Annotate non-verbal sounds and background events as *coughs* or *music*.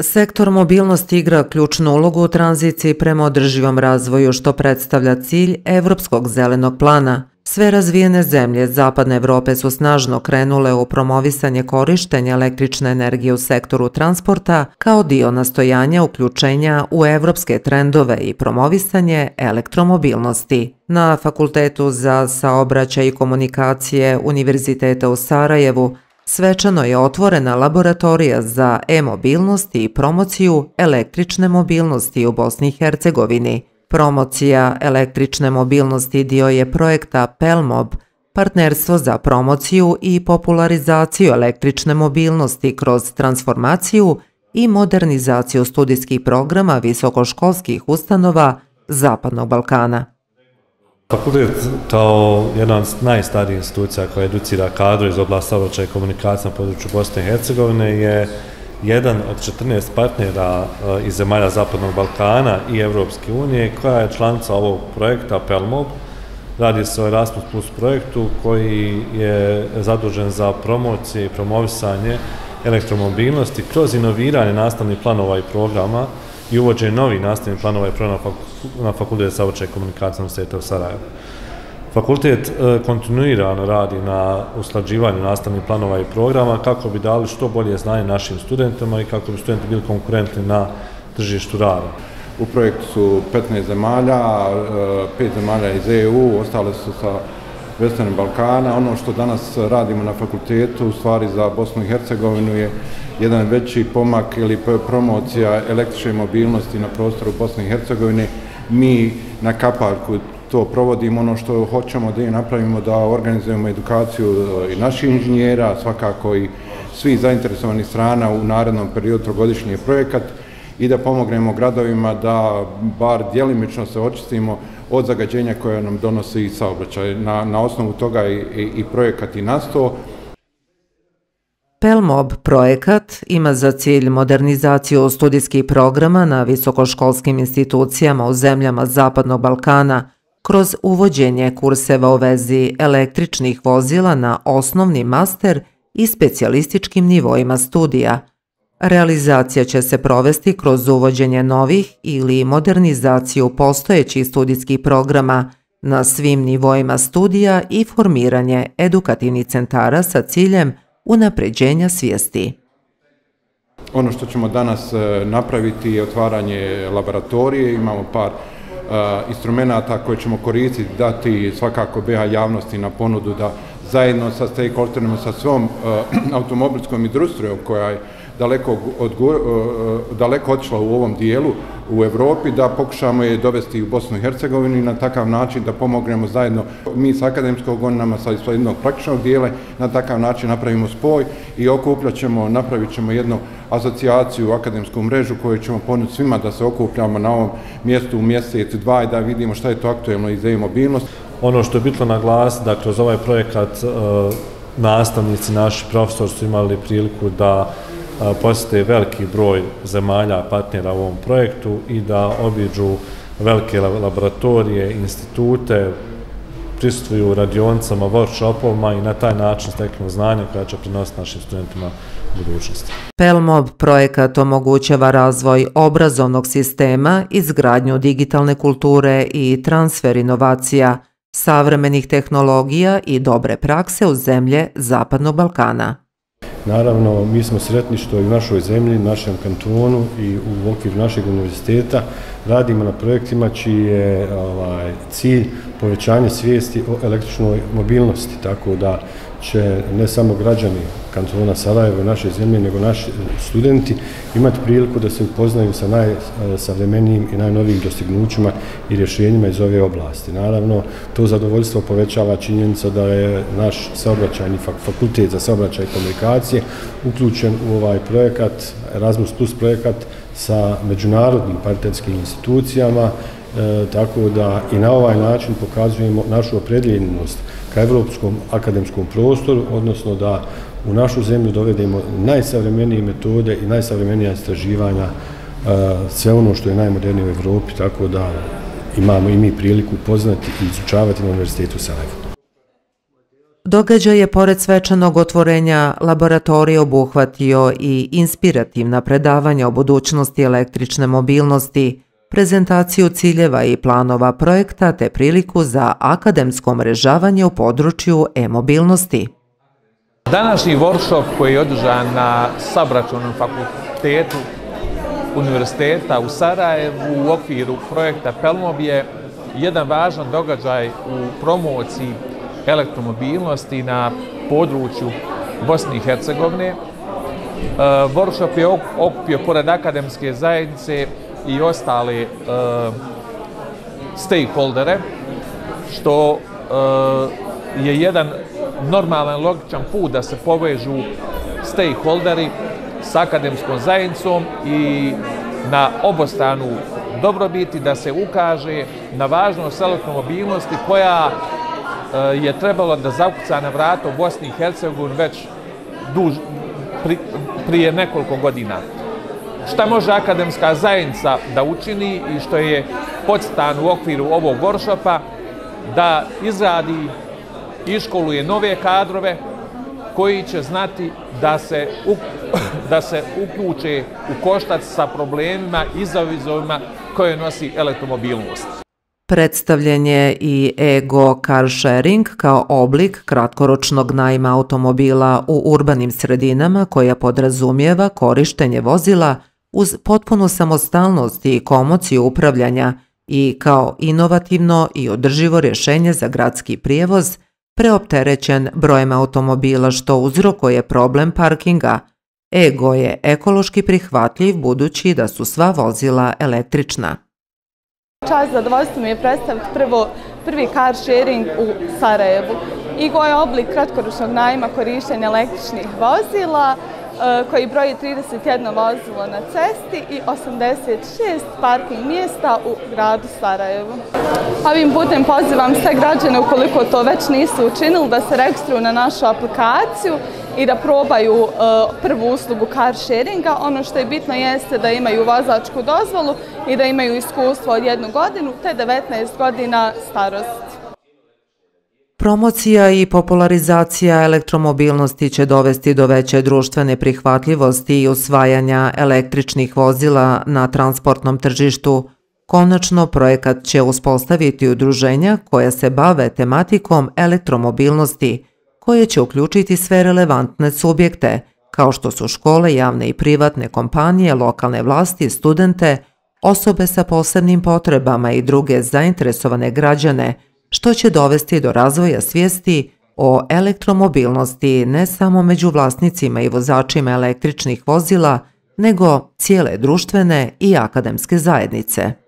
Sektor mobilnosti igra ključnu ulogu u tranziciji prema održivom razvoju što predstavlja cilj Evropskog zelenog plana. Sve razvijene zemlje Zapadne Evrope su snažno krenule u promovisanje korištenja električne energije u sektoru transporta kao dio nastojanja uključenja u evropske trendove i promovisanje elektromobilnosti. Na Fakultetu za saobraćaj i komunikacije Univerziteta u Sarajevu Svečano je otvorena laboratorija za e-mobilnost i promociju električne mobilnosti u Bosni i Hercegovini. Promocija električne mobilnosti dio je projekta PELMOB, partnerstvo za promociju i popularizaciju električne mobilnosti kroz transformaciju i modernizaciju studijskih programa visokoškolskih ustanova Zapadnog Balkana. Fakultet kao jedna od najstarijih institucija koja educira kadro iz oblasti saobraćaja i komunikacije na području Bosne i Hercegovine je jedan od 14 partnera eh, iz zemalja Zapadnog Balkana i Evropske unije koja je članica ovog projekta PELMOB. Radi se o Erasmus Plus projektu koji je zadužen za promocije i promovisanje elektromobilnosti kroz inoviranje nastavnih planova i programa i uvođenje novih nastavnih planova je programa na fakultet saobraćaja i komunikacije na u Sarajevo. Fakultet kontinuirano radi na uslađivanju nastavnih planova i programa kako bi dali što bolje znanje našim studentima i kako bi studenti bili konkurentni na tržištu rada. U projektu su 15 zemalja, e, 5 zemalja iz EU, ostale su sa Vesterne Balkana. Ono što danas radimo na fakultetu, u stvari za Bosnu i Hercegovinu, je jedan veći pomak ili promocija električne mobilnosti na prostoru Bosne i Hercegovine. Mi na kapaljku to provodimo, ono što hoćemo da je napravimo, da organizujemo edukaciju e, i naših inženjera, svakako i svi zainteresovani strana u narednom periodu trogodišnji projekat i da pomognemo gradovima da bar dijelimično se očistimo od zagađenja koje nam donosi saobraćaj. Na, na osnovu toga i, i, i projekat i nastao. Pelmob projekat ima za cilj modernizaciju studijskih programa na visokoškolskim institucijama u zemljama Zapadnog Balkana kroz uvođenje kurseva u vezi električnih vozila na osnovni master i specijalističkim nivoima studija. Realizacija će se provesti kroz uvođenje novih ili modernizaciju postojećih studijskih programa na svim nivoima studija i formiranje edukativnih centara sa ciljem unapređenja svijesti. Ono što ćemo danas e, napraviti je otvaranje laboratorije, imamo par e, instrumenta koje ćemo koristiti, dati svakako BH javnosti na ponudu da zajedno sa stakeholderima, sa svom e, *clears throat* automobilskom industrijom koja je daleko, od, eh, eh, daleko odšla u ovom dijelu u Evropi, da pokušamo je dovesti u Bosnu i Hercegovini na takav način da pomognemo zajedno mi sa akademskog onama sa jednog praktičnog dijela, na takav način napravimo spoj i okupljat ćemo, napravit ćemo jednu asocijaciju, akademsku mrežu koju ćemo ponuditi svima da se okupljamo na ovom mjestu u mjesec, dva i da vidimo šta je to aktuelno i za mobilnost. Ono što je bitno naglasiti, da dakle, kroz ovaj projekat e, nastavnici, naši profesori su imali priliku da posjete veliki broj zemalja partnera u ovom projektu i da obiđu velike laboratorije, institute, prisutuju radionicama, workshopovima i na taj način steknu znanje koja će prinositi našim studentima u budućnosti. Pelmob projekat omogućava razvoj obrazovnog sistema, izgradnju digitalne kulture i transfer inovacija, savremenih tehnologija i dobre prakse u zemlje Zapadnog Balkana. Naravno, mi smo sretni što i u našoj zemlji, našem kantonu i u okviru našeg univerziteta radimo na projektima čiji je ovaj, cilj povećanje svijesti o električnoj mobilnosti, tako da će ne samo građani kantona Sarajevo i naše zemlje, nego naši studenti imati priliku da se upoznaju sa najsavremenijim eh, i najnovijim dostignućima i rješenjima iz ove oblasti. Naravno, to zadovoljstvo povećava činjenica da je naš saobraćajni fakultet za saobraćaj i komunikacije uključen u ovaj projekat, Erasmus Plus projekat, sa međunarodnim partnerskim institucijama, e, tako da i na ovaj način pokazujemo našu opredjeljenost ka evropskom akademskom prostoru, odnosno da u našu zemlju dovedemo najsavremenije metode i najsavremenija istraživanja e, sve ono što je najmodernije u Evropi, tako da imamo i mi priliku poznati i izučavati na Univerzitetu Sarajevo. Događaj je pored svečanog otvorenja laboratorije obuhvatio i inspirativna predavanja o budućnosti električne mobilnosti, prezentaciju ciljeva i planova projekta te priliku za akademsko mrežavanje u području e-mobilnosti. Današnji workshop koji je održan na Sabračunom fakultetu univerziteta u Sarajevu u okviru projekta Pelmob je jedan važan događaj u promociji elektromobilnosti na području Bosne i Hercegovine. E, workshop je okupio pored akademske zajednice i ostale e, stakeholdere, što e, je jedan normalan, logičan put da se povežu stakeholderi s akademskom zajednicom i na obostranu dobrobiti da se ukaže na važnost elektromobilnosti koja e, je trebalo da zakuca na vrata u Bosni i Hercegovini već duž, pri, prije nekoliko godina. Šta može akademska zajednica da učini i što je podstan u okviru ovog workshopa, da izradi i školuje nove kadrove koji će znati da se, *coughs* da se uključe u koštac sa problemima i zavizovima koje nosi elektromobilnost. Predstavljen je i ego car sharing kao oblik kratkoročnog najma automobila u urbanim sredinama koja podrazumijeva korištenje vozila uz potpunu samostalnost i komociju upravljanja i kao inovativno i održivo rješenje za gradski prijevoz preopterećen brojem automobila što uzrokuje problem parkinga. Ego je ekološki prihvatljiv budući da su sva vozila električna. Čast zadovoljstvo mi je predstaviti prvo, prvi car sharing u Sarajevu. Ego je oblik kratkoročnog najma korištenja električnih vozila. E, koji broji 31 vozilo na cesti i 86 parking mjesta u gradu Sarajevu. Ovim putem pozivam sve građane, ukoliko to već nisu učinili, da se registruju na našu aplikaciju i da probaju e, prvu uslugu car sharinga. Ono što je bitno jeste da imaju vozačku dozvolu i da imaju iskustvo od jednu godinu te 19 godina starosti. Promocija i popularizacija elektromobilnosti će dovesti do veće društvene prihvatljivosti i usvajanja električnih vozila na transportnom tržištu. Konačno, projekat će uspostaviti udruženja koja se bave tematikom elektromobilnosti, koje će uključiti sve relevantne subjekte, kao što su škole, javne i privatne kompanije, lokalne vlasti, studente, osobe sa posebnim potrebama i druge zainteresovane građane, što će dovesti do razvoja svijesti o elektromobilnosti ne samo među vlasnicima i vozačima električnih vozila, nego cijele društvene i akademske zajednice.